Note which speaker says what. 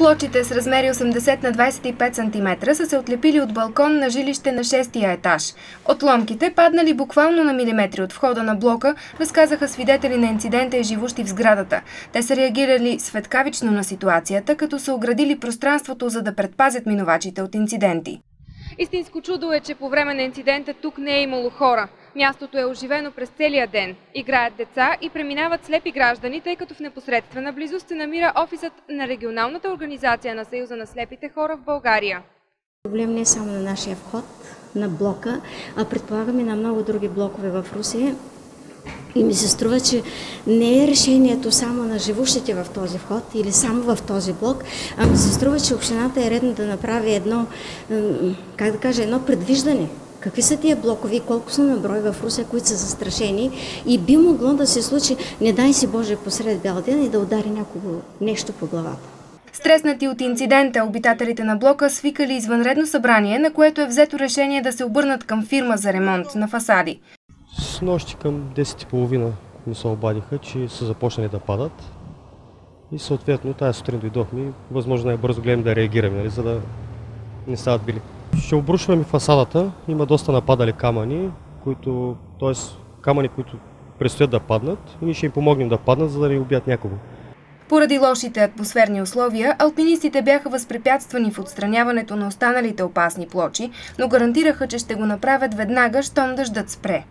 Speaker 1: Плочите с размери 80 на 25 см са се отлепили от балкон на жилище на шестия етаж. Отломките, паднали буквално на милиметри от входа на блока, разказаха свидетели на инцидента и живущи в сградата. Те са реагирали светкавично на ситуацията, като са оградили пространството, за да предпазят минувачите от инциденти. Истинско чудо е, че по време на инцидента тук не е имало хора. Мястото е оживено през целия ден. Играят деца и преминават слепи граждани, тъй като в непосредствена близост се намира офисът на регионалната организация на Съюза на слепите хора в България.
Speaker 2: Проблем не е само на нашия вход, на блока, а предполагаме на много други блокове в Русия. И ми се струва, че не е решението само на живущите в този вход или само в този блок, а ми се струва, че общината е редно да направи едно, как да кажа, едно предвиждане Какви са тия блокови, колко са на брой в Русия, които са застрашени и би могло да се случи, не дай си Боже, посред бял ден и да удари някого нещо по главата.
Speaker 1: Стреснати от инцидента, обитателите на блока свикали извънредно събрание, на което е взето решение да се обърнат към фирма за ремонт на фасади.
Speaker 3: С нощи към 10.30 ми се обадиха, че са започнали да падат. И съответно тази сутрин дойдохме и възможно най-бързо гледам да реагираме, нали, за да не стават били. Ще обрушваме фасадата. Има доста нападали камъни, които, т.е. камъни, които предстоят да паднат и ние ще им помогнем да паднат, за да не убият някого.
Speaker 1: Поради лошите атмосферни условия, алпинистите бяха възпрепятствани в отстраняването на останалите опасни плочи, но гарантираха, че ще го направят веднага, щом дъждът спре.